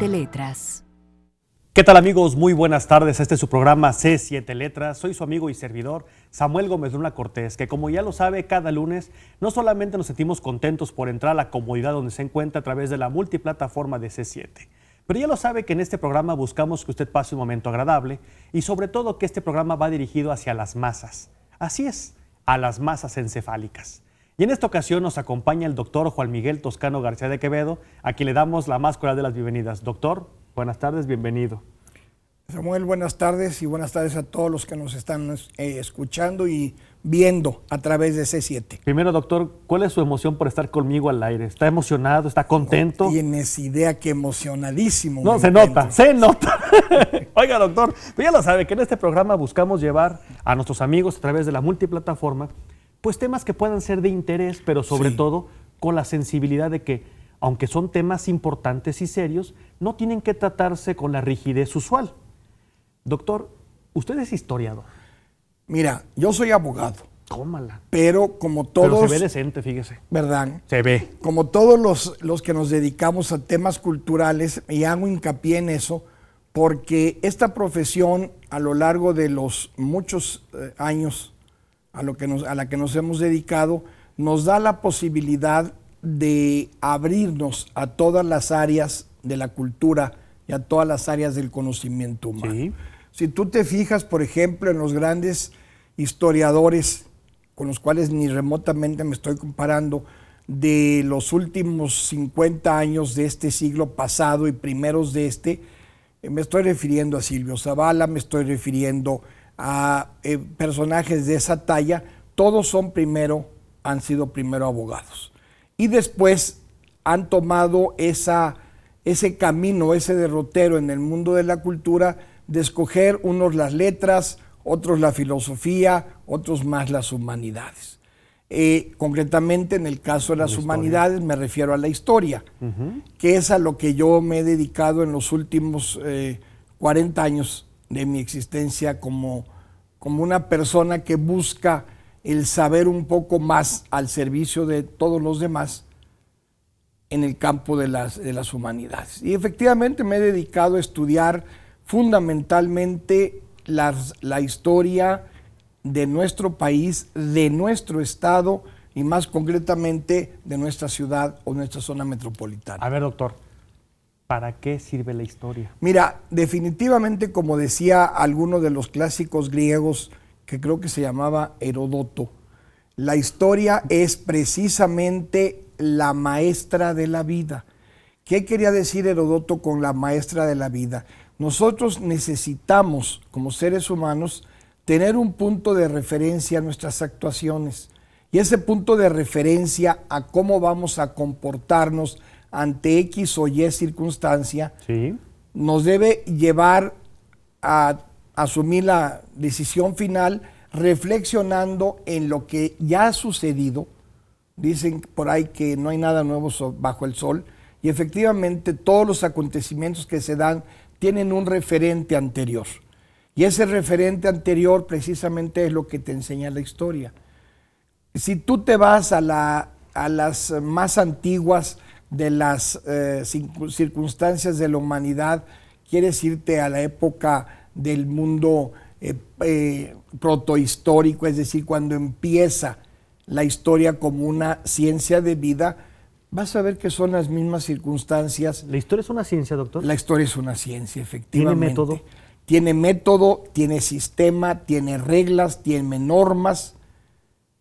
C7 Letras. ¿Qué tal amigos? Muy buenas tardes. Este es su programa C7 Letras. Soy su amigo y servidor Samuel Gómez Luna Cortés, que como ya lo sabe, cada lunes no solamente nos sentimos contentos por entrar a la comodidad donde se encuentra a través de la multiplataforma de C7, pero ya lo sabe que en este programa buscamos que usted pase un momento agradable y sobre todo que este programa va dirigido hacia las masas. Así es, a las masas encefálicas. Y en esta ocasión nos acompaña el doctor Juan Miguel Toscano García de Quevedo, a quien le damos la más cordial de las bienvenidas. Doctor, buenas tardes, bienvenido. Samuel, buenas tardes y buenas tardes a todos los que nos están eh, escuchando y viendo a través de C7. Primero, doctor, ¿cuál es su emoción por estar conmigo al aire? ¿Está emocionado? ¿Está contento? No tienes idea que emocionadísimo. No, se nota, se nota. Oiga, doctor, pues ya lo sabe que en este programa buscamos llevar a nuestros amigos a través de la multiplataforma pues temas que puedan ser de interés, pero sobre todo con la sensibilidad de que, aunque son temas importantes y serios, no tienen que tratarse con la rigidez usual. Doctor, usted es historiador. Mira, yo soy abogado. Tómala. Pero como todos. Pero se ve decente, fíjese. ¿Verdad? Se ve. Como todos los, los que nos dedicamos a temas culturales, y hago hincapié en eso, porque esta profesión a lo largo de los muchos eh, años a, lo que nos, a la que nos hemos dedicado, nos da la posibilidad de abrirnos a todas las áreas de la cultura y a todas las áreas del conocimiento humano. Si tú te fijas, por ejemplo, en los grandes historiadores con los cuales ni remotamente me estoy comparando, de los últimos 50 años de este siglo pasado y primeros de este, eh, me estoy refiriendo a Silvio Zavala, me estoy refiriendo a eh, personajes de esa talla, todos son primero, han sido primero abogados. Y después han tomado esa, ese camino, ese derrotero en el mundo de la cultura de escoger unos las letras, otros la filosofía, otros más las humanidades. Eh, concretamente en el caso de las humanidades me refiero a la historia, que es a lo que yo me he dedicado en los últimos 40 eh, años de mi existencia como, como una persona que busca el saber un poco más al servicio de todos los demás en el campo de las, de las humanidades. Y efectivamente me he dedicado a estudiar fundamentalmente la historia de nuestro país, de nuestro estado y más concretamente de nuestra ciudad o nuestra zona metropolitana. A ver, doctor, ¿Para qué sirve la historia? Mira, definitivamente, como decía alguno de los clásicos griegos, que creo que se llamaba Herodoto, la historia es precisamente la maestra de la vida. ¿Qué quería decir Herodoto con la maestra de la vida? Nosotros necesitamos, como seres humanos, tener un punto de referencia a nuestras actuaciones. Y ese punto de referencia a cómo vamos a comportarnos ante X o Y circunstancia, nos debe llevar a asumir la decisión final reflexionando en lo que ya ha sucedido. Dicen por ahí que no hay nada nuevo bajo el sol y efectivamente todos los acontecimientos que se dan tienen un referente anterior. Y ese referente anterior precisamente es lo que te enseña la historia. Si tú te vas a, la, a las más antiguas de las eh, circunstancias de la humanidad, quieres irte a la época del mundo eh, eh, protohistórico, es decir, cuando empieza la historia como una ciencia de vida, vas a ver que son las mismas circunstancias. ¿La historia es una ciencia, doctor? La historia es una ciencia, efectivamente. ¿Tiene método? Tiene método, tiene sistema, tiene reglas, tiene normas,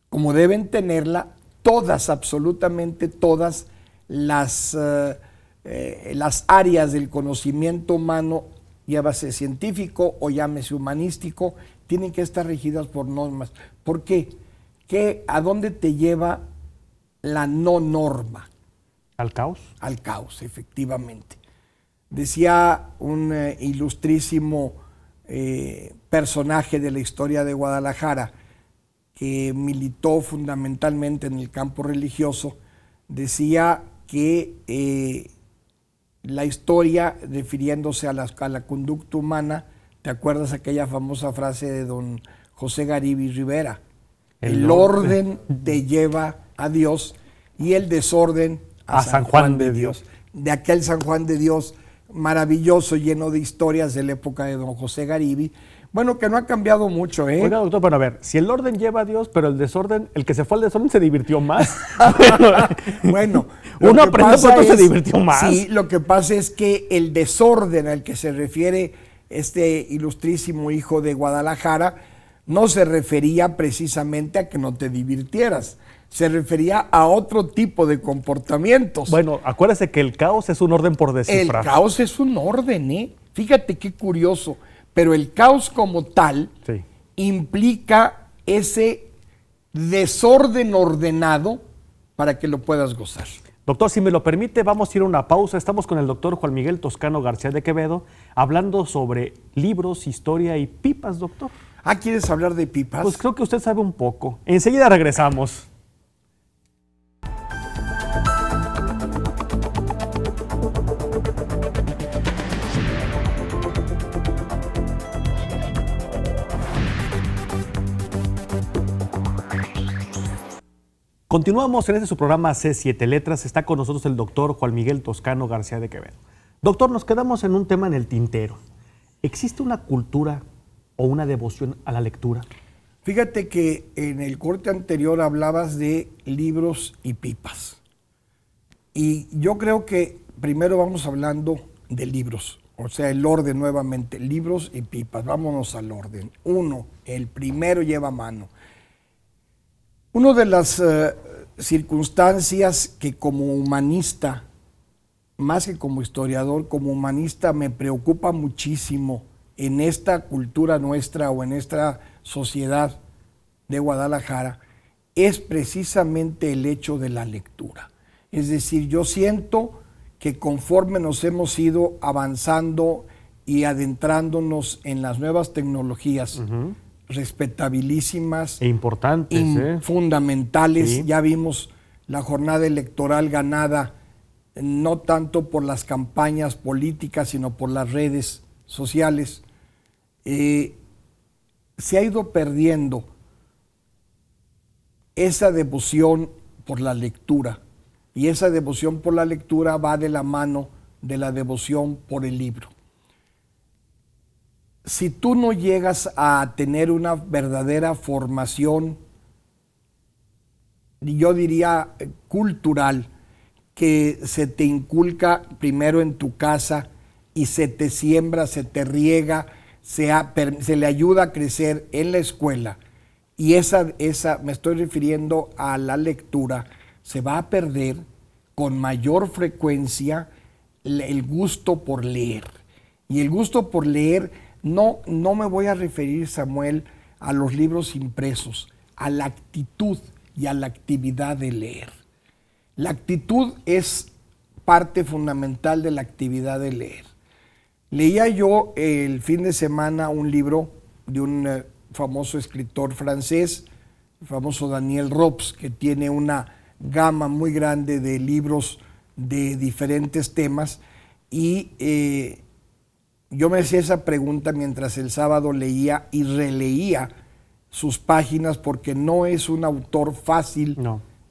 como deben tenerla todas, absolutamente todas las, eh, eh, las áreas del conocimiento humano, llámese científico o llámese humanístico, tienen que estar regidas por normas. ¿Por qué? ¿Qué, ¿A dónde te lleva la no norma? Al caos. Al caos, efectivamente. Decía un eh, ilustrísimo personaje de la historia de Guadalajara, que militó fundamentalmente en el campo religioso, decía que eh, la historia, refiriéndose a la, la, conducta humana, ¿te acuerdas aquella famosa frase de don José Garibi Rivera? El, orden te lleva a Dios y el desorden a, San, Juan, de Dios. de aquel San Juan de Dios maravilloso, lleno de historias de la época de don José Garibi. Bueno, que no ha cambiado mucho, ¿eh? Oiga, doctor, pero a ver, si el orden lleva a Dios, pero el desorden, el que se fue al desorden se divirtió más. bueno, uno aprendió, pero se divirtió más. Sí, lo que pasa es que el desorden al que se refiere este ilustrísimo hijo de Guadalajara no se refería precisamente a que no te divirtieras, se refería a otro tipo de comportamientos. Bueno, acuérdese que el caos es un orden por descifrar. El caos es un orden, ¿eh? Fíjate qué curioso. Pero el caos como tal implica ese desorden ordenado para que lo puedas gozar. Doctor, si me lo permite, vamos a ir a una pausa. Estamos con el doctor Juan Miguel Toscano García de Quevedo hablando sobre libros, historia y pipas, doctor. Ah, ¿quieres hablar de pipas? Pues creo que usted sabe un poco. Enseguida regresamos. Continuamos en este su programa C7 Letras. Está con nosotros el doctor Juan Miguel Toscano García de Quevedo. Doctor, nos quedamos en un tema en el tintero. ¿Existe una cultura o una devoción a la lectura? Fíjate que en el corte anterior hablabas de libros y pipas. Y yo creo que primero vamos hablando de libros, o sea, el orden nuevamente, libros y pipas. Vámonos al orden. Uno, el primero lleva mano. Una de las eh, circunstancias que como humanista, más que como historiador, como humanista me preocupa muchísimo en esta cultura nuestra o en esta sociedad de Guadalajara, es precisamente el hecho de la lectura. Es decir, yo siento que conforme nos hemos ido avanzando y adentrándonos en las nuevas tecnologías, respetabilísimas e importantes, ¿eh? fundamentales. Ya vimos la jornada electoral ganada no tanto por las campañas políticas, sino por las redes sociales. Eh, se ha ido perdiendo esa devoción por la lectura. Y esa devoción por la lectura va de la mano de la devoción por el libro si tú no llegas a tener una verdadera formación, yo diría cultural, que se te inculca primero en tu casa y se te siembra, se te riega, se, se le ayuda a crecer en la escuela, y esa, esa, me estoy refiriendo a la lectura, se va a perder con mayor frecuencia el gusto por leer. Y el gusto por leer no, no me voy a referir, Samuel, a los libros impresos, a la actitud y a la actividad de leer. La actitud es parte fundamental de la actividad de leer. Leía yo el fin de semana un libro de un eh, famoso escritor francés, el famoso Daniel Robs, que tiene una gama muy grande de libros de diferentes temas y eh, yo me hacía esa pregunta mientras el sábado leía y releía sus páginas porque no es un autor fácil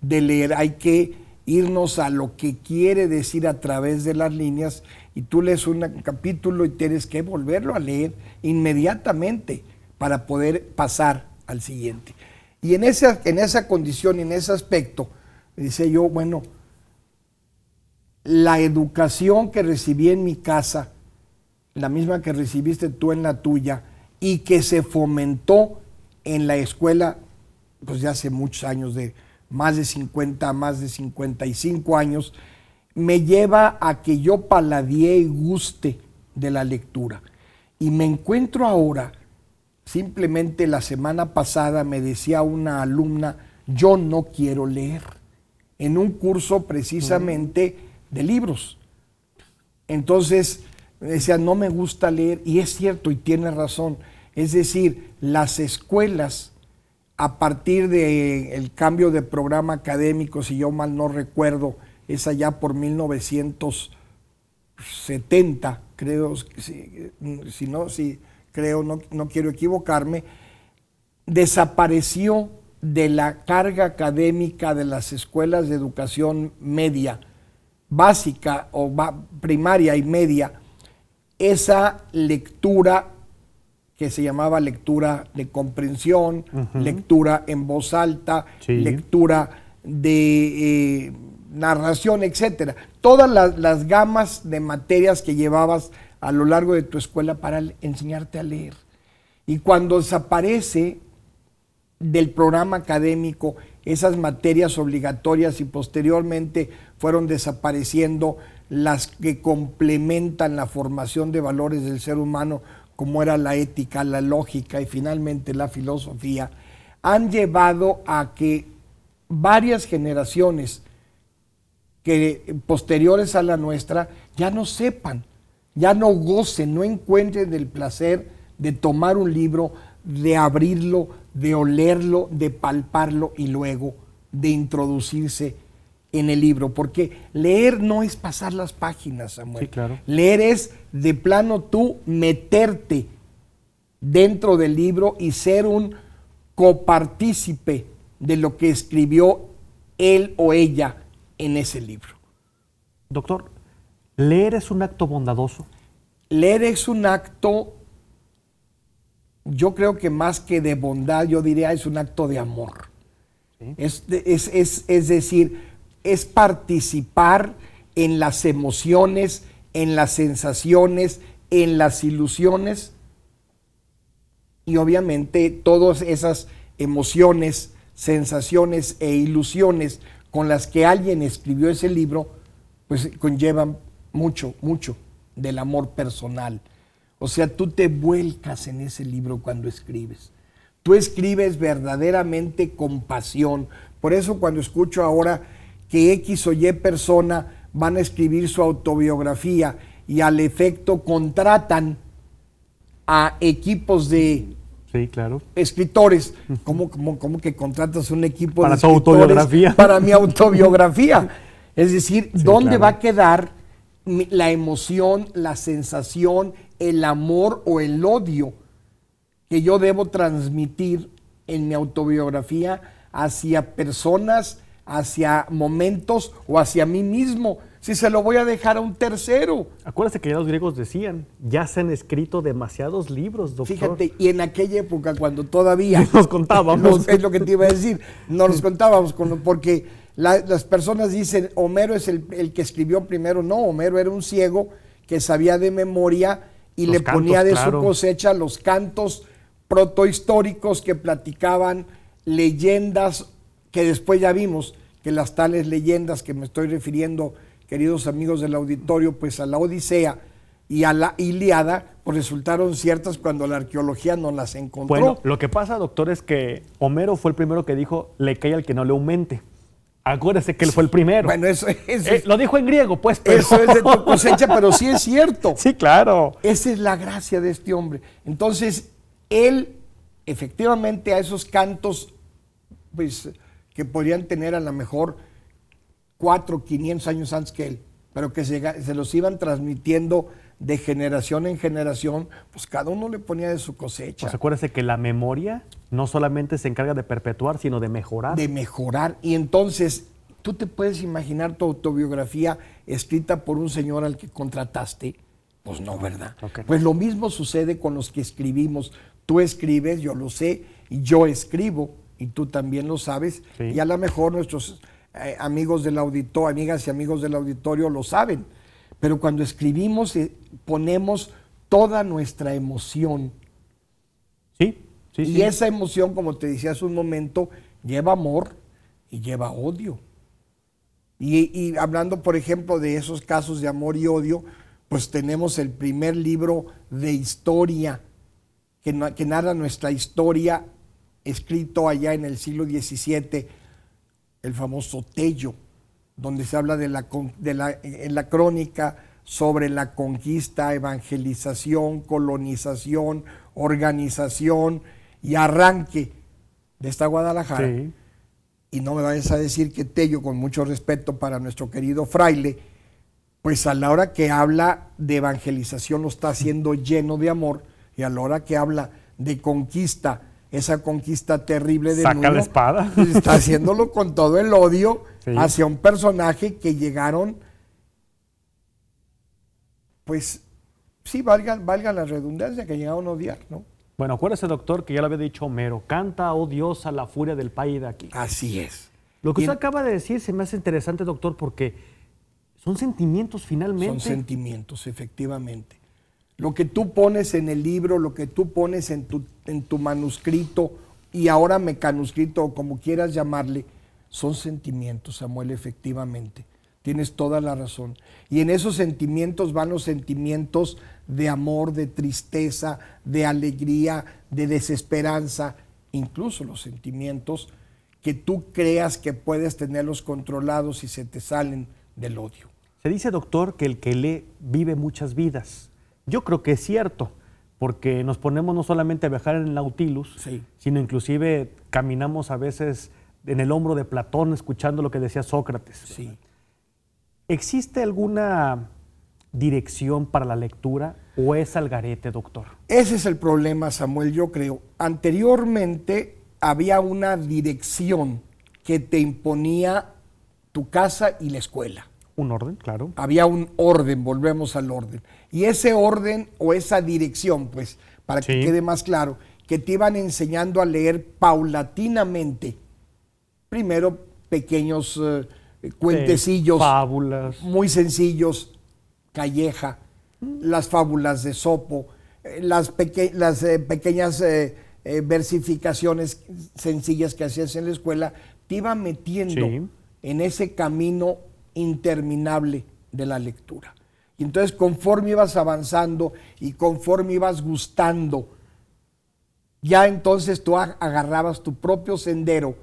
de leer. Hay que irnos a lo que quiere decir a través de las líneas y tú lees un capítulo y tienes que volverlo a leer inmediatamente para poder pasar al siguiente. Y en esa, en esa condición, en ese aspecto, dice yo, bueno, la educación que recibí en mi casa, la misma que recibiste tú en la tuya y que se fomentó en la escuela, pues ya hace muchos años, de más de 50, más de 55 años, me lleva a que yo paladie y guste de la lectura. Y me encuentro ahora, simplemente la semana pasada me decía una alumna, yo no quiero leer, en un curso precisamente de libros. Entonces, decía, no me gusta leer, y es cierto, y tiene razón. Es decir, las escuelas, a partir del cambio de programa académico, si yo mal no recuerdo, es allá por 1970, creo, si, si no, si creo, no, no quiero equivocarme, desapareció de la carga académica de las escuelas de educación media básica o primaria y media esa lectura que se llamaba lectura de comprensión, lectura en voz alta, lectura de eh, narración, etcétera. Todas las, gamas de materias que llevabas a lo largo de tu escuela para enseñarte a leer. Y cuando desaparece del programa académico esas materias obligatorias y posteriormente fueron desapareciendo las que complementan la formación de valores del ser humano como era la ética, la lógica y finalmente la filosofía, han llevado a que varias generaciones que posteriores a la nuestra ya no sepan, ya no gocen, no encuentren el placer de tomar un libro, de abrirlo, de olerlo, de palparlo y luego de introducirse en el libro, porque leer no es pasar las páginas, Samuel. Sí, claro. Leer es de plano tú meterte dentro del libro y ser un copartícipe de lo que escribió él o ella en ese libro. Doctor, ¿leer es un acto bondadoso? Leer es un acto, yo creo que más que de bondad, yo diría es un acto de amor. Es, es, es decir, es participar en las emociones, en las sensaciones, en las ilusiones y obviamente todas esas emociones, sensaciones e ilusiones con las que alguien escribió ese libro, pues conllevan mucho, mucho del amor personal. O sea, tú te vuelcas en ese libro cuando escribes. Tú escribes verdaderamente con pasión. Por eso cuando escucho ahora que X o Y persona van a escribir su autobiografía y al efecto contratan a equipos de claro. escritores. ¿Cómo, cómo, que contratas un equipo para de tu autobiografía? Para mi autobiografía. es decir, ¿dónde va a quedar la emoción, la sensación, el amor o el odio que yo debo transmitir en mi autobiografía hacia personas hacia momentos o hacia mí mismo, si se lo voy a dejar a un tercero. Acuérdate que ya los griegos decían, ya se han escrito demasiados libros, doctor. Fíjate, y en aquella época cuando todavía... Nos contábamos. es lo que te iba a decir, no nos contábamos, porque las personas dicen, Homero es el, que escribió primero. No, Homero era un ciego que sabía de memoria y le ponía de su cosecha los cantos protohistóricos que platicaban leyendas que después ya vimos que las tales leyendas que me estoy refiriendo, queridos amigos del auditorio, pues a la Odisea y a la Iliada, pues resultaron ciertas cuando la arqueología no las encontró. Bueno, lo que pasa, doctor, es que Homero fue el primero que dijo, le cae al que no le aumente. Acuérdese que él fue el primero. Bueno, eso es. Eh, lo dijo en griego, pues. Eso es de tu cosecha, pero sí es cierto. Sí, claro. Esa es la gracia de este hombre. Entonces, él, efectivamente, a esos cantos, pues que podrían tener a lo mejor cuatro, 500 años antes que él, pero que se, los iban transmitiendo de generación en generación, pues cada uno le ponía de su cosecha. Pues acuérdese que la memoria no solamente se encarga de perpetuar, sino de mejorar. De mejorar. Y entonces, tú te puedes imaginar tu autobiografía escrita por un señor al que contrataste. Pues no, ¿verdad? Pues lo mismo sucede con los que escribimos. Tú escribes, yo lo sé, y yo escribo y tú también lo sabes, y a lo mejor nuestros eh, amigos del auditorio, amigas y amigos del auditorio lo saben, pero cuando escribimos eh, ponemos toda nuestra emoción. Sí, sí, y esa emoción, como te decía hace un momento, lleva amor y lleva odio. Y, hablando, por ejemplo, de esos casos de amor y odio, pues tenemos el primer libro de historia que, que narra nuestra historia escrito allá en el siglo XVII, el famoso Tello, donde se habla de la, de la, en la crónica sobre la conquista, evangelización, colonización, organización y arranque de esta Guadalajara. Y no me vayas a decir que Tello, con mucho respeto para nuestro querido fraile, pues a la hora que habla de evangelización lo está haciendo lleno de amor y a la hora que habla de conquista esa conquista terrible de Saca la espada. Está haciéndolo con todo el odio hacia un personaje que llegaron pues sí, valga, valga la redundancia, que llegaron a odiar, ¿no? Bueno, acuérdese, doctor, que ya lo había dicho Homero, canta, oh diosa, la furia del país de aquí. Así es. Lo que Y usted en- acaba de decir se me hace interesante, doctor, porque son sentimientos finalmente. Son sentimientos, efectivamente. Lo que tú pones en el libro, lo que tú pones en tu, en tu manuscrito y ahora mecanuscrito o como quieras llamarle, son sentimientos, Samuel, efectivamente. Tienes toda la razón. Y en esos sentimientos van los sentimientos de amor, de tristeza, de alegría, de desesperanza, incluso los sentimientos que tú creas que puedes tenerlos controlados y se te salen del odio. Se dice, doctor, que el que lee vive muchas vidas. Yo creo que es cierto, porque nos ponemos no solamente a viajar en el Nautilus, Sí. sino inclusive caminamos a veces en el hombro de Platón escuchando lo que decía Sócrates. Sí. ¿Existe alguna dirección para la lectura o es al garete, doctor? Ese es el problema, Samuel, yo creo. Anteriormente había una dirección que te imponía tu casa y la escuela. Un orden, claro. Había un orden, volvemos al orden. Y ese orden o esa dirección, pues, para que quede más claro, que te iban enseñando a leer paulatinamente. Primero pequeños eh, cuentecillos fábulas. muy sencillos, Calleja, las fábulas de Sopo, eh, las, peque- las eh, pequeñas eh, versificaciones sencillas que hacías en la escuela, te iba metiendo Sí. en ese camino interminable de la lectura. Y entonces conforme ibas avanzando y conforme ibas gustando, ya entonces tú ag- agarrabas tu propio sendero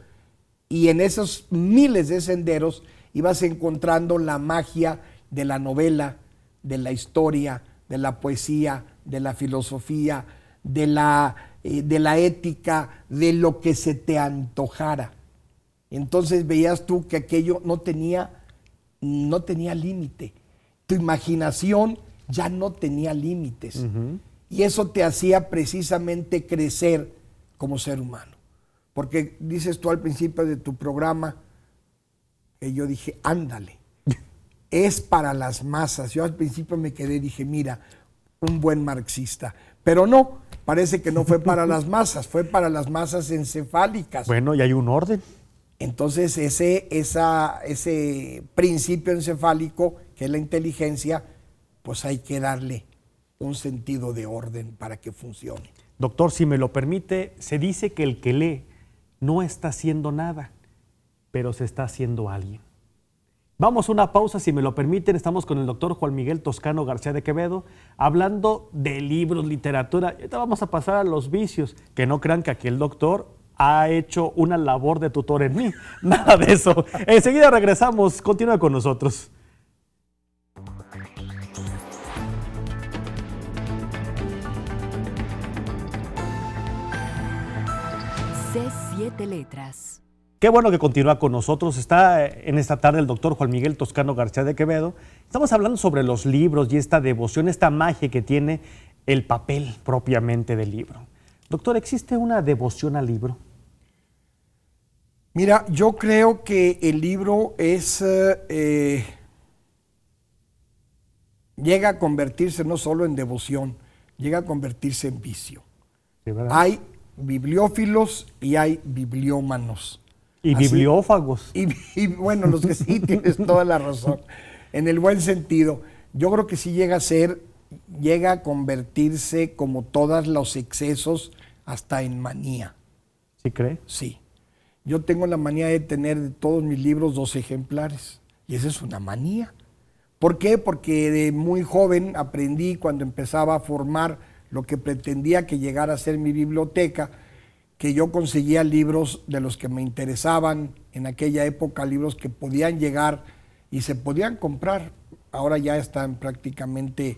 y en esos miles de senderos ibas encontrando la magia de la novela, de la historia, de la poesía, de la filosofía, de la, eh, de la ética, de lo que se te antojara. Entonces veías tú que aquello no tenía, no tenía límite. Tu imaginación ya no tenía límites. Y eso te hacía precisamente crecer como ser humano. Porque dices tú al principio de tu programa, que yo dije, ándale, es para las masas. Yo al principio me quedé, dije, mira, un buen marxista. Pero no, parece que no fue para las masas, fue para las masas encefálicas. Bueno, y hay un orden. Entonces ese, ese principio encefálico, que es la inteligencia, pues hay que darle un sentido de orden para que funcione. Doctor, si me lo permite, se dice que el que lee no está haciendo nada, pero se está haciendo alguien. Vamos a una pausa, si me lo permiten. Estamos con el doctor Juan Miguel Toscano García de Quevedo, hablando de libros, literatura. Y ahorita vamos a pasar a los vicios, que no crean que aquí el doctor ha hecho una labor de tutor en mí. Nada de eso. Enseguida regresamos. Continúa con nosotros. C7 Letras. Qué bueno que continúa con nosotros. Está eh, en esta tarde el doctor Juan Miguel Toscano García de Quevedo. Estamos hablando sobre los libros y esta devoción, esta magia que tiene el papel propiamente del libro. Doctor, ¿existe una devoción al libro? Mira, yo creo que el libro es... eh, eh, llega a convertirse no solo en devoción, llega a convertirse en vicio. Hay bibliófilos y hay bibliómanos. y así- bibliófagos. Y, y bueno, los que sí tienes toda la razón, en el buen sentido, yo creo que sí llega a ser, llega a convertirse como todos los excesos hasta en manía. ¿Sí cree? Sí. Yo tengo la manía de tener de todos mis libros dos ejemplares. Y esa es una manía. ¿Por qué? Porque de muy joven aprendí cuando empezaba a formar lo que pretendía que llegara a ser mi biblioteca, que yo conseguía libros de los que me interesaban en aquella época, libros que podían llegar y se podían comprar. Ahora ya están prácticamente,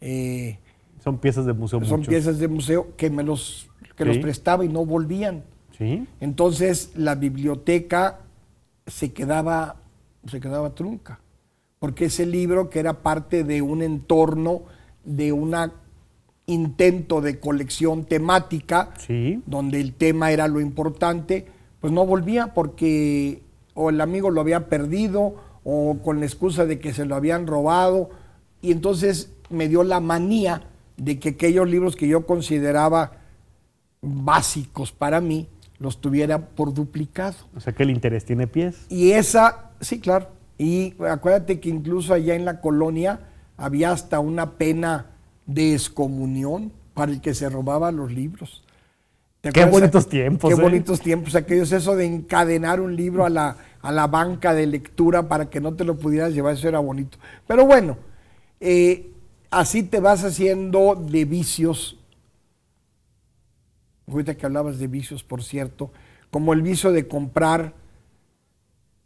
eh, Son piezas de museo. son muchos. piezas de museo que me los, que Sí. los prestaba y no volvían. Sí. Entonces la biblioteca se quedaba, se quedaba trunca, porque ese libro que era parte de un entorno, de un intento de colección temática, Sí. donde el tema era lo importante, pues no volvía porque o el amigo lo había perdido o con la excusa de que se lo habían robado, y entonces me dio la manía de que aquellos libros que yo consideraba básicos para mí, los tuviera por duplicado. O sea que el interés tiene pies. Y esa, sí, claro. Y acuérdate que incluso allá en la colonia había hasta una pena de excomunión para el que se robaba los libros. Qué bonitos tiempos. Qué ¿eh? bonitos tiempos aquellos. Eso de encadenar un libro a la, a la banca de lectura para que no te lo pudieras llevar, eso era bonito. Pero bueno, eh, así te vas haciendo de vicios. Ahorita que hablabas de vicios, por cierto, como el vicio de comprar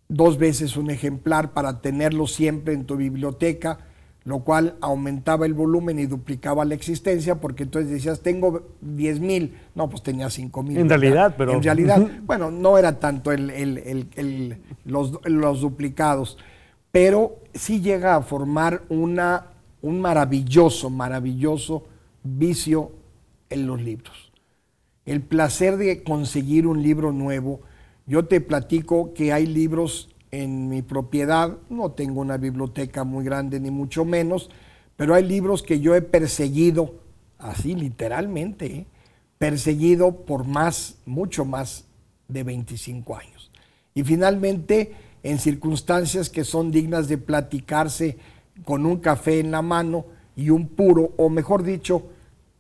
dos veces un ejemplar para tenerlo siempre en tu biblioteca, lo cual aumentaba el volumen y duplicaba la existencia, porque entonces decías, tengo 10 mil, no, pues tenía 5 mil. En realidad, pero... En realidad, bueno, no era tanto los, duplicados, pero sí llega a formar una, un maravilloso, maravilloso vicio en los libros. El placer de conseguir un libro nuevo. Yo te platico que hay libros en mi propiedad. No tengo una biblioteca muy grande ni mucho menos, pero hay libros que yo he perseguido, así literalmente, ¿eh? perseguido por más, mucho más de 25 años. Y finalmente, en circunstancias que son dignas de platicarse con un café en la mano y un puro, o mejor dicho,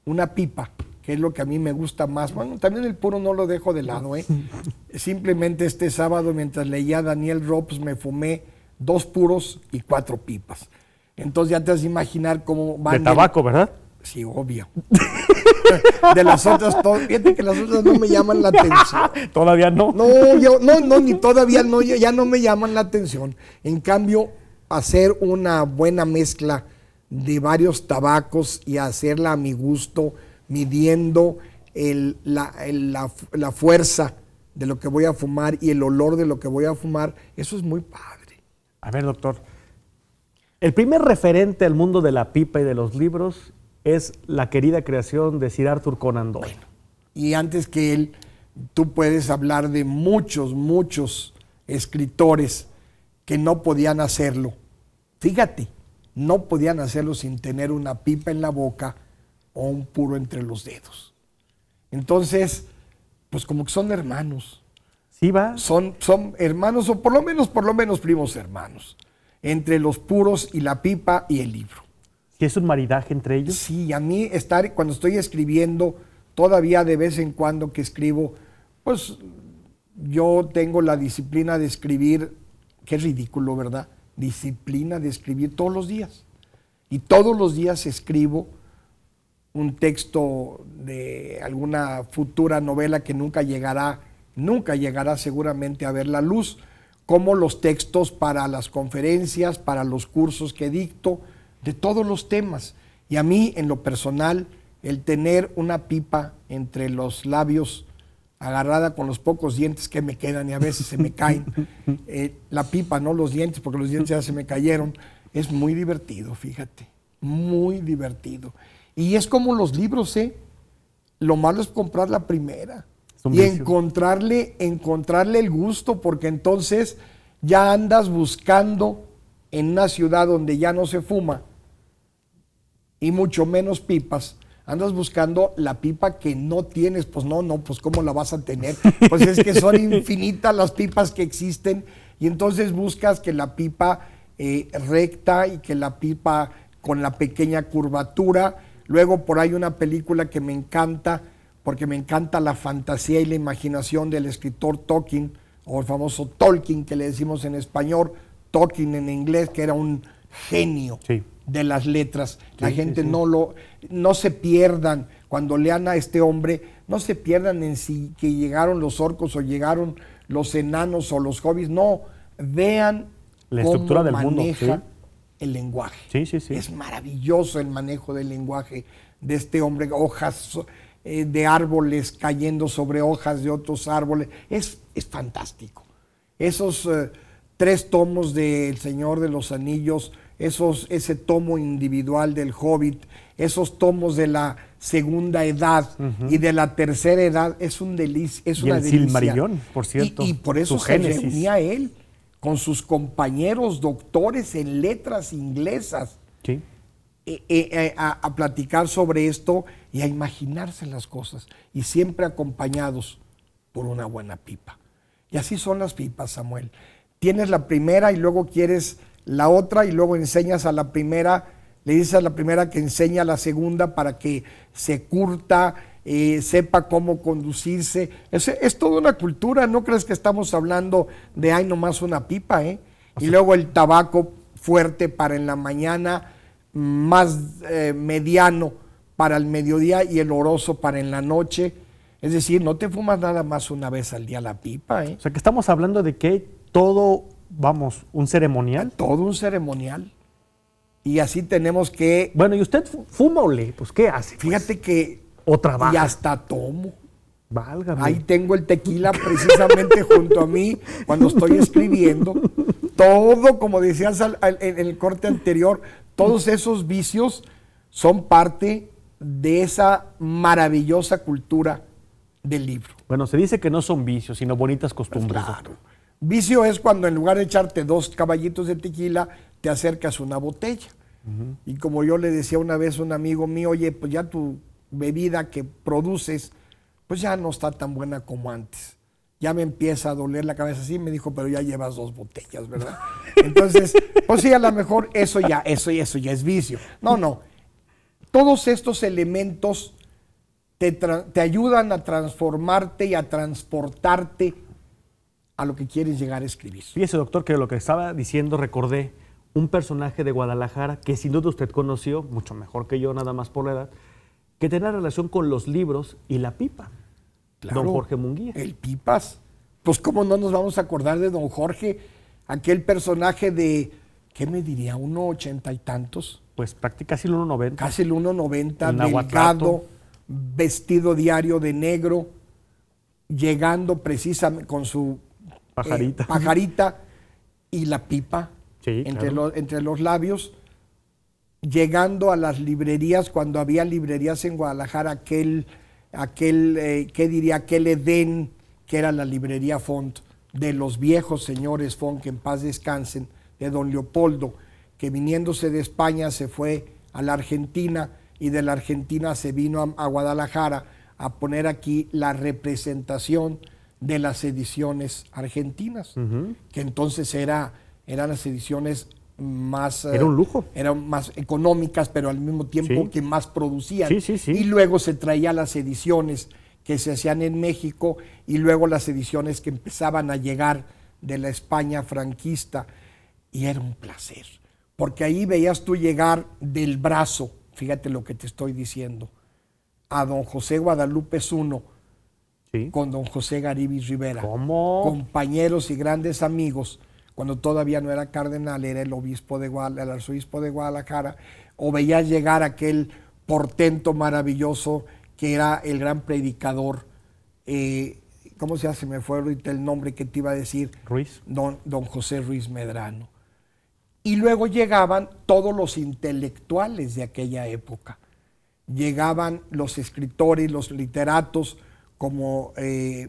una pipa que es lo que a mí me gusta más. Bueno, también el puro no lo dejo de lado, ¿eh? Simplemente este sábado, mientras leía Daniel Robs, me fumé dos puros y cuatro pipas. Entonces ya te vas a imaginar cómo van. De tabaco, ¿verdad? Sí, obvio. de las otras, fíjate que las otras no me llaman la atención. ¿Todavía no? No, yo, no, no, ni todavía no, ya no me llaman la atención. En cambio, hacer una buena mezcla de varios tabacos y hacerla a mi gusto, midiendo la, fuerza de lo que voy a fumar y el olor de lo que voy a fumar, eso es muy padre. A ver, doctor, el primer referente al mundo de la pipa y de los libros es la querida creación de Sir Arthur Conan Doyle. y antes que él, tú puedes hablar de muchos, muchos escritores que no podían hacerlo. Fíjate, no podían hacerlo sin tener una pipa en la boca o un puro entre los dedos. Entonces, pues como que son hermanos. Sí, va. Son, son hermanos, o por lo menos, por lo menos primos hermanos, entre los puros y la pipa y el libro. ¿Y es un maridaje entre ellos? Sí, a mí estar, cuando estoy escribiendo, todavía de vez en cuando que escribo, pues yo tengo la disciplina de escribir, qué ridículo, ¿verdad? Disciplina de escribir todos los días. Y todos los días escribo un texto de alguna futura novela que nunca llegará, nunca llegará seguramente a ver la luz, como los textos para las conferencias, para los cursos que dicto, de todos los temas. Y a mí, en lo personal, el tener una pipa entre los labios agarrada con los pocos dientes que me quedan y a veces se me caen, eh, la pipa, no los dientes, porque los dientes ya se me cayeron, es muy divertido, fíjate, muy divertido. Y es como los libros, ¿eh? Lo malo es comprar la primera y encontrarle, encontrarle el gusto, porque entonces ya andas buscando en una ciudad donde ya no se fuma y mucho menos pipas, andas buscando la pipa que no tienes, pues no, no, pues cómo la vas a tener. Pues es que son infinitas las pipas que existen y entonces buscas que la pipa eh, recta y que la pipa con la pequeña curvatura. Luego por ahí una película que me encanta, porque me encanta la fantasía y la imaginación del escritor Tolkien, o el famoso Tolkien que le decimos en español, Tolkien en inglés, que era un genio de las letras. la gente no lo, no se pierdan cuando lean a este hombre, no se pierdan en si que llegaron los orcos o llegaron los enanos o los hobbies, no, vean la estructura del maneja mundo, el lenguaje. Sí, sí, sí. Es maravilloso el manejo del lenguaje de este hombre, hojas eh, de árboles cayendo sobre hojas de otros árboles. Es, es fantástico. Esos eh, tres tomos del Señor de los Anillos, esos, ese tomo individual del Hobbit, esos tomos de la segunda edad y de la tercera edad, es un delicia, es y una el delicia. por cierto. Y, por eso se reunía él con sus compañeros doctores en letras inglesas. eh, eh, eh, a, a platicar sobre esto y a imaginarse las cosas. Y siempre acompañados por una buena pipa. Y así son las pipas, Samuel. Tienes la primera y luego quieres la otra y luego enseñas a la primera, le dices a la primera que enseña a la segunda para que se curta, eh, sepa cómo conducirse. Es, es toda una cultura, no crees que estamos hablando de hay nomás una pipa, ¿eh? Y luego el tabaco fuerte para en la mañana, más eh, mediano para el mediodía y el oroso para en la noche. Es decir, no te fumas nada más una vez al día la pipa, ¿eh? O sea, que estamos hablando de que todo, vamos, un ceremonial. Todo un ceremonial. Y así tenemos que, Bueno, ¿y usted fu- fuma o lee? Pues, ¿qué hace? fíjate que, O trabaja. y hasta tomo. Válgame. Ahí tengo el tequila precisamente junto a mí cuando estoy escribiendo. Todo, como decías al- al- en el corte anterior, todos esos vicios son parte de esa maravillosa cultura del libro. Bueno, se dice que no son vicios, sino bonitas costumbres. Claro. Vicio es cuando en lugar de echarte dos caballitos de tequila, te acercas una botella. Y como yo le decía una vez a un amigo mío, oye, pues ya tu bebida que produces, pues ya no está tan buena como antes. Ya me empieza a doler la cabeza así, me dijo, pero ya llevas dos botellas, ¿verdad? Entonces, pues sí, a lo mejor eso ya, eso y eso ya es vicio. No, no. Todos estos elementos te, te ayudan a transformarte y a transportarte a lo que quieres llegar a escribir. Fíjese, doctor, que lo que estaba diciendo recordé un personaje de Guadalajara que sin duda usted conoció, mucho mejor que yo, nada más por la edad, que tenía relación con los libros y la pipa. Don Jorge Munguía. El Pipas. Pues cómo no nos vamos a acordar de don Jorge, aquel personaje de, ¿qué me diría? ¿Uno ochenta y tantos? Pues casi el 1.90. Casi el 1.90, Un aguatrato. delgado, vestido diario de negro, llegando precisamente con su eh, Pajarita. pajarita y la pipa Sí, entre, claro. los, entre los labios, llegando a las librerías, cuando había librerías en Guadalajara, aquel, aquel eh, ¿qué diría? Aquel Edén, que era la librería Font, de los viejos señores Font, que en paz descansen, de don Leopoldo, que viniéndose de España se fue a la Argentina y de la Argentina se vino a, a Guadalajara a poner aquí la representación de las ediciones argentinas, que entonces era, eran las ediciones más... Era eh, un lujo. eran más económicas, pero al mismo tiempo Sí. que más producían. Sí, sí, sí. Y luego se traía las ediciones que se hacían en México y luego las ediciones que empezaban a llegar de la España franquista. Y era un placer, porque ahí veías tú llegar del brazo, fíjate lo que te estoy diciendo, a don José Guadalupe Zuno Sí. con don José Garibis Rivera ¿Cómo? compañeros y grandes amigos, cuando todavía no era cardenal, era el obispo de Guadalajara, el arzobispo de Guadalajara, o veías llegar aquel portento maravilloso que era el gran predicador, eh, ¿cómo se hace? Me fue ahorita el nombre que te iba a decir, Ruiz. don, don José Ruiz Medrano. Y luego llegaban todos los intelectuales de aquella época. Llegaban los escritores, los literatos, como, eh,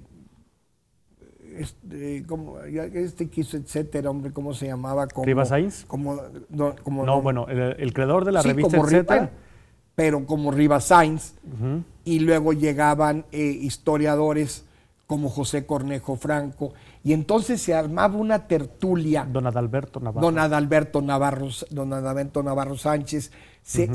este, como este quiso, etcétera, hombre, ¿cómo se llamaba? Como, ¿Rivas Sainz? Como, no, como No, don- bueno, el, el creador de la sí, revista, como etcétera. pero como Rivas Sainz, y luego llegaban eh, historiadores como José Cornejo Franco, y entonces se armaba una tertulia Don Adalberto Navarro. don Adalberto Navarro, don Adalberto Navarro Sánchez, se-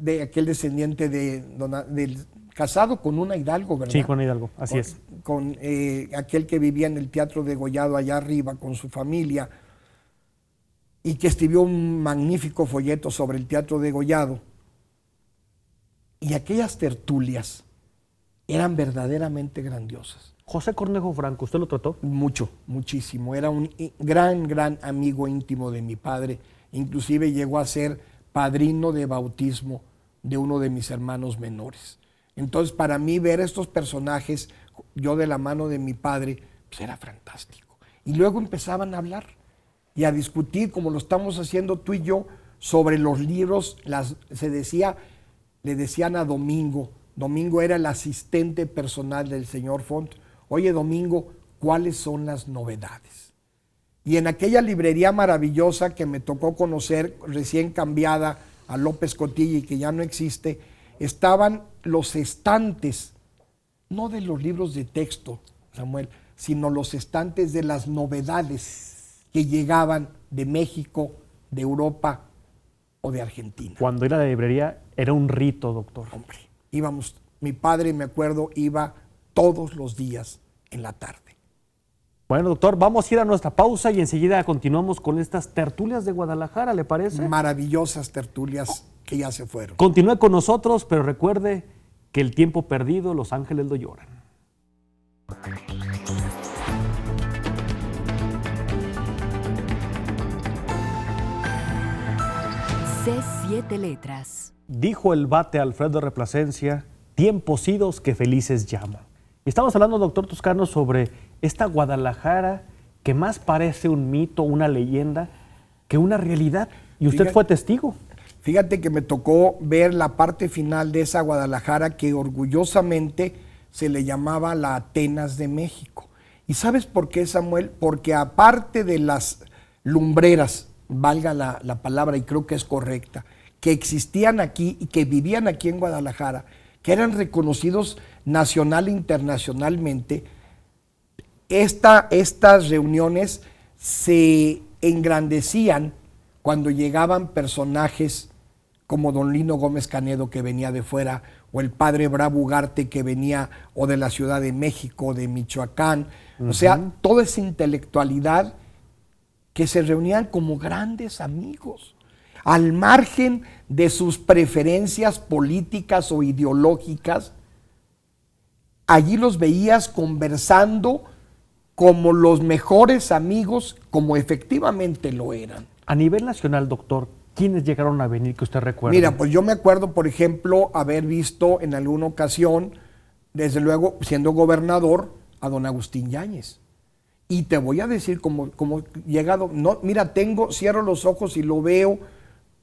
de aquel descendiente de don del casado con una Hidalgo, ¿verdad? sí, Juan Hidalgo, así Con- es. Con eh, aquel que vivía en el Teatro de Gollado allá arriba con su familia y que escribió un magnífico folleto sobre el Teatro de Gollado. Y aquellas tertulias eran verdaderamente grandiosas. José Cornejo Franco, ¿usted lo trató? Mucho, muchísimo. Era un gran, gran amigo íntimo de mi padre. Inclusive llegó a ser padrino de bautismo de uno de mis hermanos menores. Entonces, para mí ver estos personajes, yo de la mano de mi padre, pues era fantástico. Y luego empezaban a hablar y a discutir, como lo estamos haciendo tú y yo, sobre los libros. Las, se decía, le decían a Domingo, Domingo era el asistente personal del señor Font. Oye, Domingo, ¿cuáles son las novedades? Y en aquella librería maravillosa que me tocó conocer, recién cambiada a López Cotilla y que ya no existe, estaban los estantes, no de los libros de texto, Samuel, sino los estantes de las novedades que llegaban de México, de Europa o de Argentina. Cuando ir a la librería era un rito, doctor. Hombre, íbamos, mi padre, me acuerdo, iba todos los días en la tarde. Bueno, doctor, vamos a ir a nuestra pausa y enseguida continuamos con estas tertulias de Guadalajara, ¿le parece? Maravillosas tertulias que ya se fueron. Continúe con nosotros, pero recuerde que el tiempo perdido los ángeles lo lloran. C7 Letras. Dijo el bate Alfredo Replacencia, tiempos idos que felices llamo. Y estamos hablando, doctor Toscano, sobre esta Guadalajara que más parece un mito, una leyenda, que una realidad. Y usted Fíjate- fue testigo. Fíjate que me tocó ver la parte final de esa Guadalajara que orgullosamente se le llamaba la Atenas de México. ¿Y sabes por qué, Samuel? Porque aparte de las lumbreras, valga la, la palabra y creo que es correcta, que existían aquí y que vivían aquí en Guadalajara, que eran reconocidos nacional e internacionalmente, esta- estas reuniones se engrandecían cuando llegaban personajes como don Lino Gómez Canedo que venía de fuera, o el padre Bravo Ugarte que venía o de la Ciudad de México, de Michoacán, o sea, toda esa intelectualidad que se reunían como grandes amigos, al margen de sus preferencias políticas o ideológicas, allí los veías conversando como los mejores amigos, como efectivamente lo eran. A nivel nacional, doctor, ¿quiénes llegaron a venir que usted recuerda? Mira, pues yo me acuerdo, por ejemplo, haber visto en alguna ocasión, desde luego, siendo gobernador, a don Agustín Yáñez. Y te voy a decir como, como llegado, no, mira, tengo, cierro los ojos y lo veo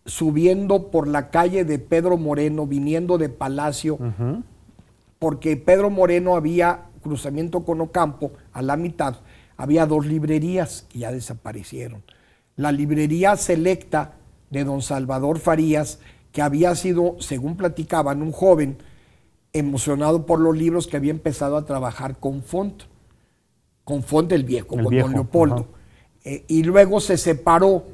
subiendo por la calle de Pedro Moreno, viniendo de Palacio, porque Pedro Moreno había cruzamiento con Ocampo, a la mitad, había dos librerías que ya desaparecieron. La librería selecta de don Salvador Farías, que había sido, según platicaban, un joven emocionado por los libros que había empezado a trabajar con Font, con Font el Viejo, El con Viejo, don Leopoldo. Eh, y luego se separó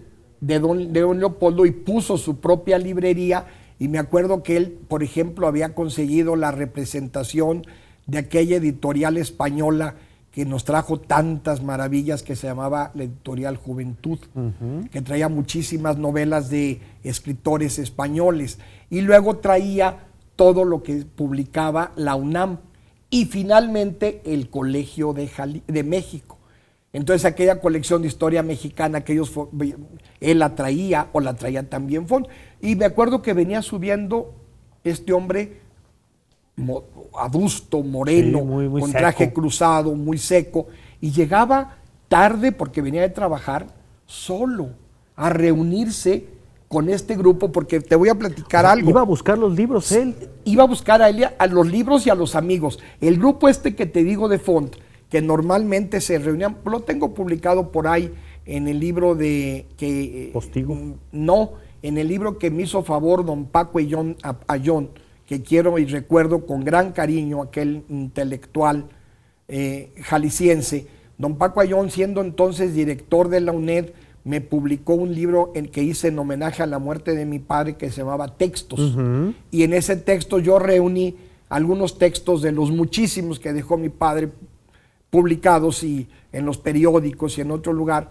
de don, de don Leopoldo y puso su propia librería. Y me acuerdo que él, por ejemplo, había conseguido la representación de aquella editorial española que nos trajo tantas maravillas que se llamaba la editorial Juventud, que traía muchísimas novelas de escritores españoles. Y luego traía todo lo que publicaba la UNAM y finalmente el Colegio de, Jali- de México. Entonces aquella colección de historia mexicana que ellos él la traía o la traía también Font. Y me acuerdo que venía subiendo este hombre mo- adusto, moreno, Sí, muy- muy con seco. traje cruzado, muy seco, y llegaba tarde porque venía de trabajar solo a reunirse con este grupo porque te voy a platicar algo Iba a buscar los libros él. iba a buscar a, él, a los libros y a los amigos. El grupo este que te digo de Font, que normalmente se reunían, lo tengo publicado por ahí en el libro de que eh, ¿Postigo? no, en el libro que me hizo favor don Paco Ayón, A- Ayón, que quiero y recuerdo con gran cariño aquel intelectual eh, jalisciense. Don Paco Ayón, siendo entonces director de la UNED, me publicó un libro en que hice en homenaje a la muerte de mi padre que se llamaba Textos. Y en ese texto yo reuní algunos textos de los muchísimos que dejó mi padre publicados y en los periódicos y en otro lugar.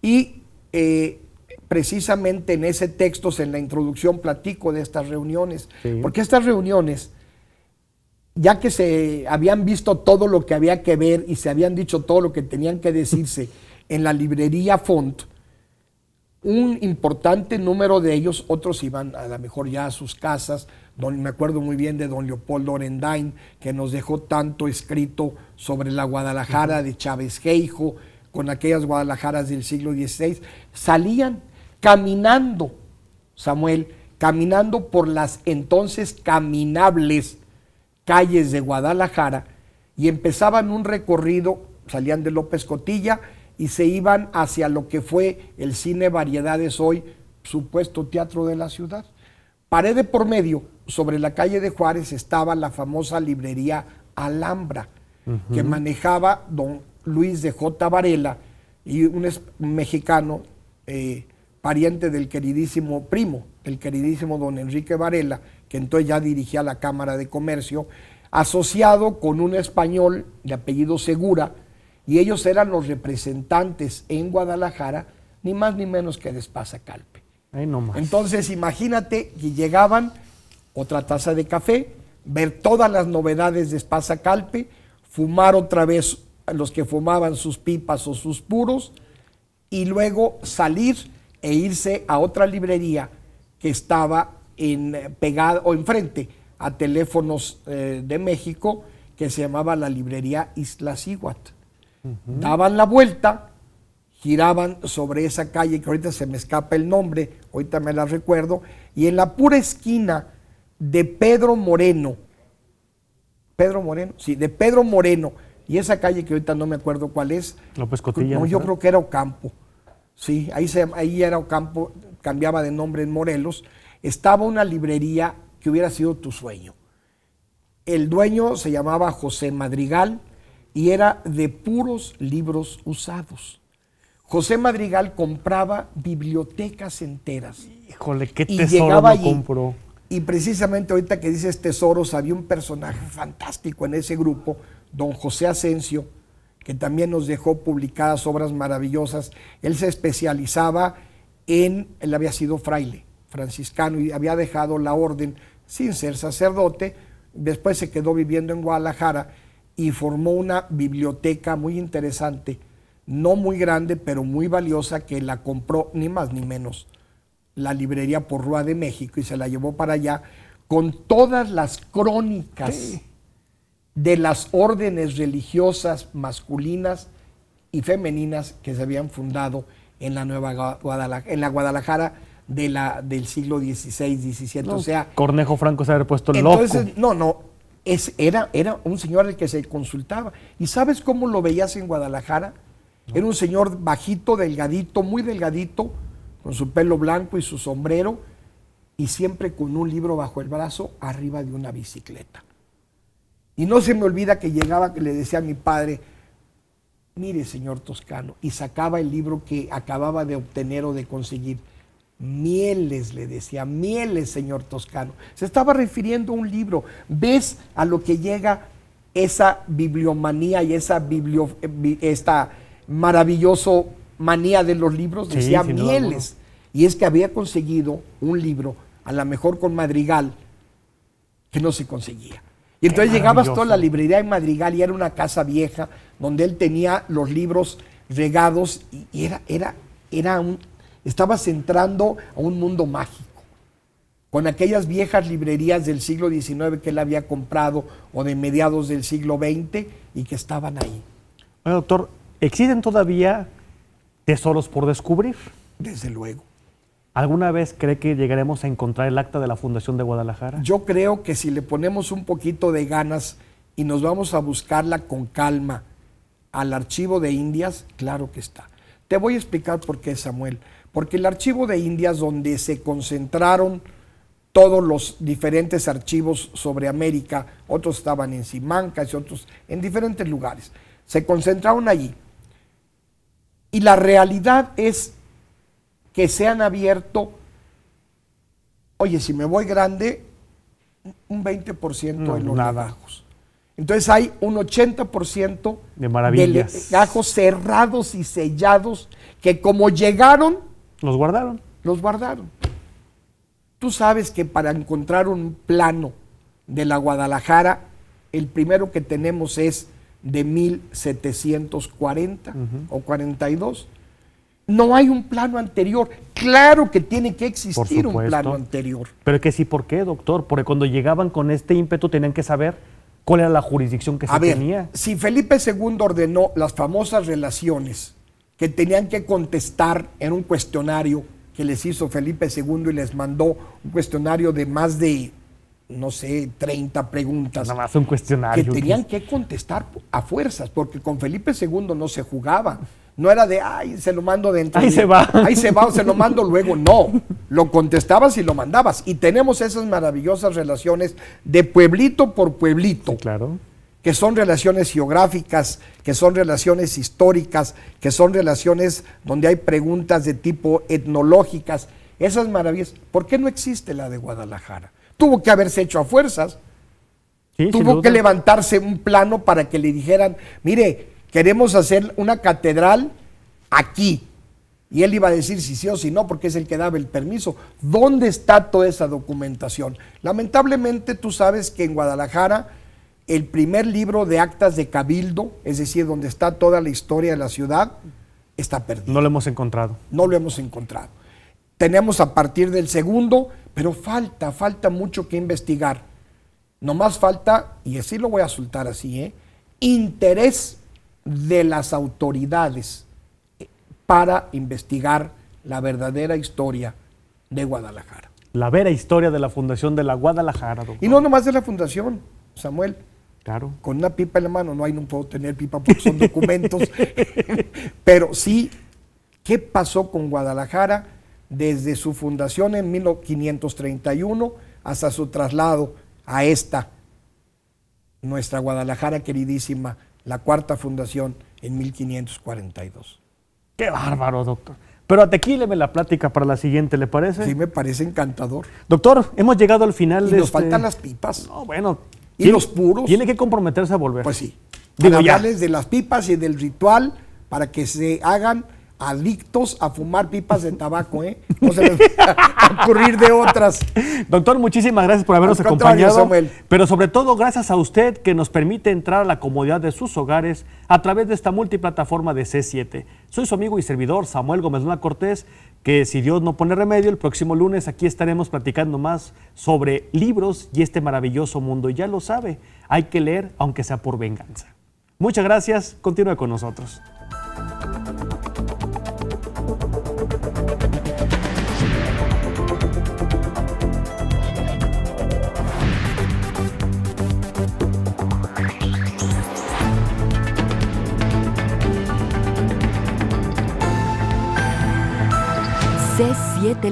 Y eh, precisamente en ese texto, en la introducción, platico de estas reuniones. Sí. Porque estas reuniones, ya que se habían visto todo lo que había que ver y se habían dicho todo lo que tenían que decirse en la librería Font, un importante número de ellos, otros iban a lo mejor ya a sus casas, don, me acuerdo muy bien de don Leopoldo Orendain, que nos dejó tanto escrito sobre la Guadalajara de Chávez Geijo, con aquellas Guadalajaras del siglo XVI, salían caminando, Samuel, caminando por las entonces caminables calles de Guadalajara y empezaban un recorrido, salían de López Cotilla y se iban hacia lo que fue el cine Variedades hoy, supuesto teatro de la ciudad. Pared de por medio, sobre la calle de Juárez, estaba la famosa librería Alhambra, que manejaba don Luis de J. Varela y un, mexicano eh, pariente del queridísimo primo, el queridísimo don Enrique Varela, que entonces ya dirigía la Cámara de Comercio, asociado con un español de apellido Segura, y ellos eran los representantes en Guadalajara, ni más ni menos que de Espasa Calpe. Entonces imagínate que llegaban otra taza de café, ver todas las novedades de Espasa Calpe, fumar otra vez los que fumaban sus pipas o sus puros, y luego salir e irse a otra librería que estaba en, eh, pegada o enfrente a teléfonos eh, de México que se llamaba la librería Isla Siguat. Daban la vuelta, giraban sobre esa calle que ahorita se me escapa el nombre, ahorita me la recuerdo, y en la pura esquina de Pedro Moreno, Pedro Moreno, sí, de Pedro Moreno, y esa calle que ahorita no me acuerdo cuál es. López Cotilla. No, yo creo que era Ocampo. Sí, ahí, se, ahí era Ocampo, cambiaba de nombre en Morelos. Estaba una librería que hubiera sido tu sueño. El dueño se llamaba José Madrigal y era de puros libros usados. José Madrigal compraba bibliotecas enteras. Híjole, qué tesoro no compró. Y precisamente ahorita que dices tesoros, había un personaje fantástico en ese grupo, don José Asensio, que también nos dejó publicadas obras maravillosas. Él se especializaba en, él había sido fraile franciscano y había dejado la orden sin ser sacerdote, después se quedó viviendo en Guadalajara y formó una biblioteca muy interesante, no muy grande, pero muy valiosa, que la compró ni más ni menos la librería Porrúa de México y se la llevó para allá con todas las crónicas de las órdenes religiosas masculinas y femeninas que se habían fundado en la Nueva Guadalajara, en la Guadalajara de la, del siglo XVI, XVII. o sea, Cornejo Franco se había puesto entonces, loco. No, no, es, era, era un señor al que se consultaba. ¿Y sabes cómo lo veías en Guadalajara? Era un señor bajito, delgadito, muy delgadito, con su pelo blanco y su sombrero, y siempre con un libro bajo el brazo arriba de una bicicleta. Y no se me olvida que llegaba, que le decía a mi padre, mire señor Toscano, y sacaba el libro que acababa de obtener o de conseguir. Mieles, le decía, mieles, señor Toscano. Se estaba refiriendo a un libro. ¿Ves a lo que llega esa bibliomanía y esa biblio, esta maravilloso manía de los libros? Decía mieles. Y es que había conseguido un libro, a lo mejor con Madrigal, que no se conseguía. Y entonces llegabas toda la librería en Madrigal y era una casa vieja donde él tenía los libros regados y era, era, era un, estabas entrando a un mundo mágico con aquellas viejas librerías del siglo XIX que él había comprado o de mediados del siglo XX y que estaban ahí. Bueno, doctor, ¿existen todavía tesoros por descubrir? Desde luego. ¿Alguna vez cree que llegaremos a encontrar el acta de la Fundación de Guadalajara? Yo creo que si le ponemos un poquito de ganas y nos vamos a buscarla con calma al archivo de Indias, claro que está. Te voy a explicar por qué, Samuel. Porque el archivo de Indias, donde se concentraron todos los diferentes archivos sobre América, otros estaban en Simancas y otros en diferentes lugares, se concentraron allí. Y la realidad es que se han abierto, oye, si me voy grande, un 20% en los legajos. Entonces hay un 80% de, maravillas. de legajos cerrados y sellados que como llegaron... Los guardaron. Los guardaron. Tú sabes que para encontrar un plano de la Guadalajara, el primero que tenemos es de 1740 o 42. No hay un plano anterior. Claro que tiene que existir un plano anterior. Pero que sí, ¿por qué, doctor? Porque cuando llegaban con este ímpetu tenían que saber cuál era la jurisdicción que se tenía. Si Felipe II ordenó las famosas relaciones que tenían que contestar en un cuestionario que les hizo Felipe II y les mandó un cuestionario de más de, no sé, 30 preguntas. Nada más un cuestionario. Que tenían que contestar a fuerzas, porque con Felipe II no se jugaba No era de, ay, se lo mando dentro. Ahí se va. Ahí se va o se lo mando luego. No, lo contestabas y lo mandabas. Y tenemos esas maravillosas relaciones de pueblito por pueblito Claro. que son relaciones geográficas, que son relaciones históricas, que son relaciones donde hay preguntas de tipo etnológicas. Esas maravillas. ¿Por qué no existe la de Guadalajara? Tuvo que haberse hecho a fuerzas. Sí, Tuvo que levantarse un plano para que le dijeran, mire, queremos hacer una catedral aquí. Y él iba a decir si sí o si no, porque es el que daba el permiso. ¿Dónde está toda esa documentación? Lamentablemente tú sabes que en Guadalajara el primer libro de actas de cabildo, es decir, donde está toda la historia de la ciudad, está perdido No lo hemos encontrado. no lo hemos encontrado. Tenemos a partir del segundo, pero falta, falta mucho que investigar. Nomás falta, y así lo voy a soltar así, ¿eh? interés de las autoridades para investigar la verdadera historia de Guadalajara. La vera historia de la fundación de la Guadalajara, doctor. Y no nomás de la fundación, Samuel, Claro. con una pipa en la mano, no hay, no puedo tener pipa porque son documentos, pero sí, ¿qué pasó con Guadalajara desde su fundación en 1531 hasta su traslado a esta, nuestra Guadalajara queridísima, la cuarta fundación en 1542? Qué bárbaro, doctor. Pero tequíleme la plática para la siguiente, ¿le parece? Sí, me parece encantador. Doctor, hemos llegado al final Y de nos este- faltan las pipas. No, bueno. ¿Y tiene- los puros? Tiene que comprometerse a volver. Pues sí. Digo, ya. de las pipas y del ritual para que se hagan adictos a fumar pipas de tabaco, ¿eh? No se les va a ocurrir de otras. Doctor, muchísimas gracias por habernos Al acompañado. Samuel. Pero sobre todo, gracias a usted que nos permite entrar a la comodidad de sus hogares a través de esta multiplataforma de C7. Soy su amigo y servidor Samuel Gómez Luna Cortés, que si Dios no pone remedio, el próximo lunes aquí estaremos platicando más sobre libros y este maravilloso mundo. Y ya lo sabe, hay que leer aunque sea por venganza. Muchas gracias, continúe con nosotros. C7